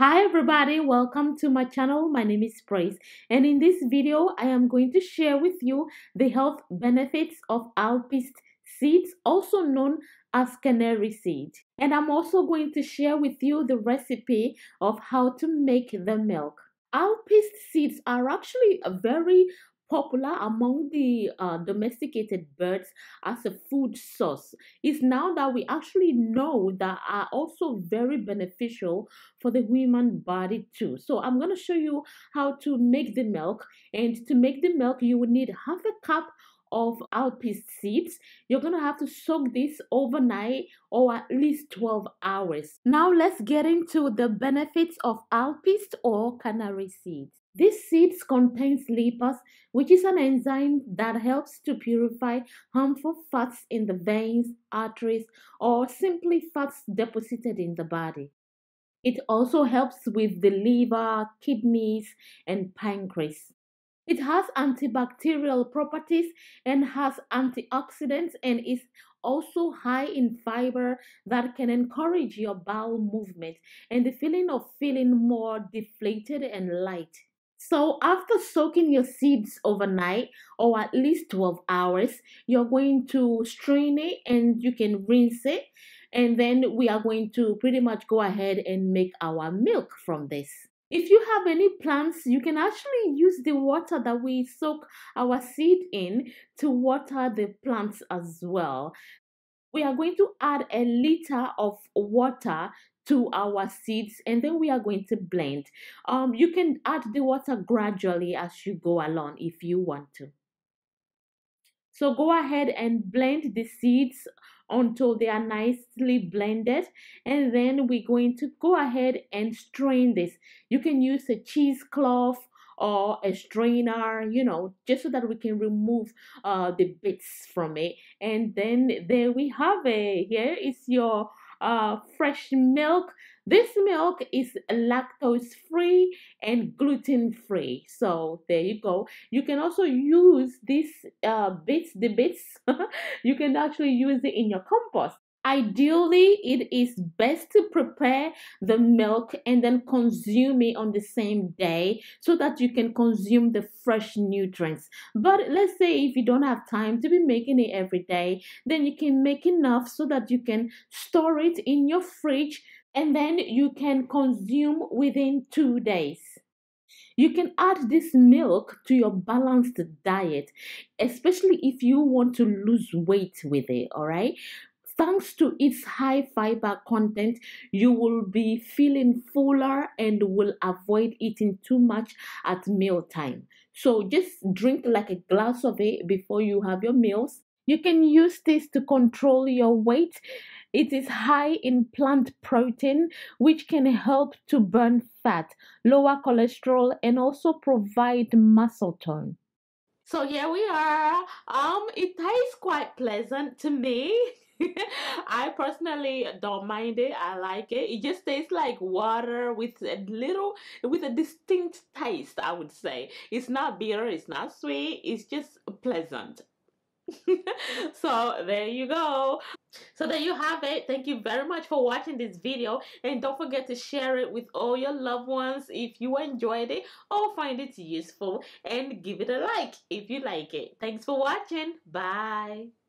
Hi everybody, welcome to my channel. My name is Praise and in this video I am going to share with you the health benefits of alpiste seeds also known as canary seed. And I'm also going to share with you the recipe of how to make the milk. Alpiste seeds are actually a very popular among the uh, domesticated birds as a food source is now that we actually know that are also very beneficial for the human body too. So I'm going to show you how to make the milk and to make the milk you will need half a cup of alpiste seeds. You're going to have to soak this overnight or at least 12 hours. Now let's get into the benefits of alpiste or canary seeds. This seeds contains lipase, which is an enzyme that helps to purify harmful fats in the veins, arteries, or simply fats deposited in the body. It also helps with the liver, kidneys, and pancreas. It has antibacterial properties and has antioxidants and is also high in fiber that can encourage your bowel movement and the feeling of feeling more deflated and light. So after soaking your seeds overnight or at least 12 hours, you're going to strain it and you can rinse it. And then we are going to pretty much go ahead and make our milk from this. If you have any plants, you can actually use the water that we soak our seed in to water the plants as well. We are going to add a liter of water to our seeds and then we are going to blend. Um, you can add the water gradually as you go along if you want to. So go ahead and blend the seeds until they are nicely blended and then we're going to go ahead and strain this you can use a cheesecloth or a strainer you know just so that we can remove uh, the bits from it and then there we have it here is your uh, fresh milk. This milk is lactose free and gluten free. So there you go. You can also use these uh, bits, the bits, you can actually use it in your compost. Ideally, it is best to prepare the milk and then consume it on the same day so that you can consume the fresh nutrients. But let's say if you don't have time to be making it every day, then you can make enough so that you can store it in your fridge and then you can consume within two days. You can add this milk to your balanced diet, especially if you want to lose weight with it, all right? Thanks to its high fiber content, you will be feeling fuller and will avoid eating too much at mealtime. So just drink like a glass of it before you have your meals. You can use this to control your weight. It is high in plant protein, which can help to burn fat, lower cholesterol, and also provide muscle tone. So here we are. Um, it tastes quite pleasant to me. I personally don't mind it. I like it. It just tastes like water with a little, with a distinct taste, I would say. It's not bitter, it's not sweet, it's just pleasant. so there you go. So there you have it. Thank you very much for watching this video. And don't forget to share it with all your loved ones if you enjoyed it or find it useful. And give it a like if you like it. Thanks for watching. Bye.